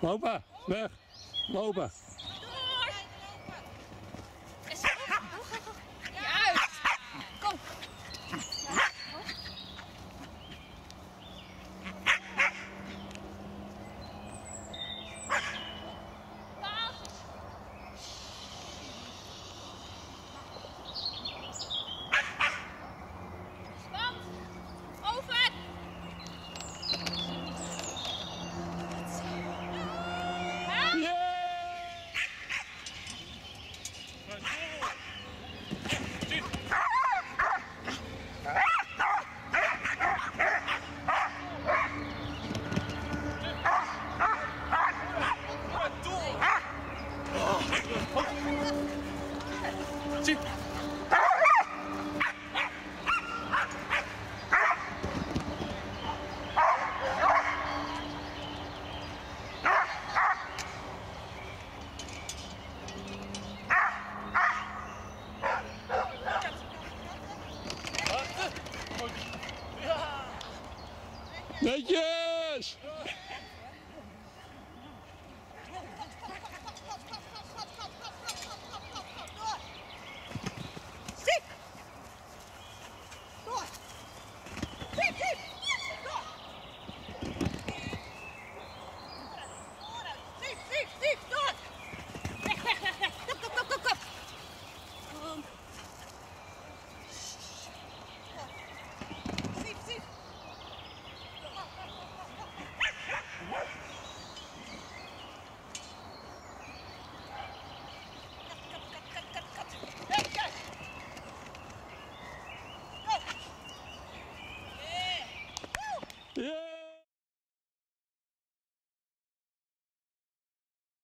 Lopen, weg, lopen. Netjes!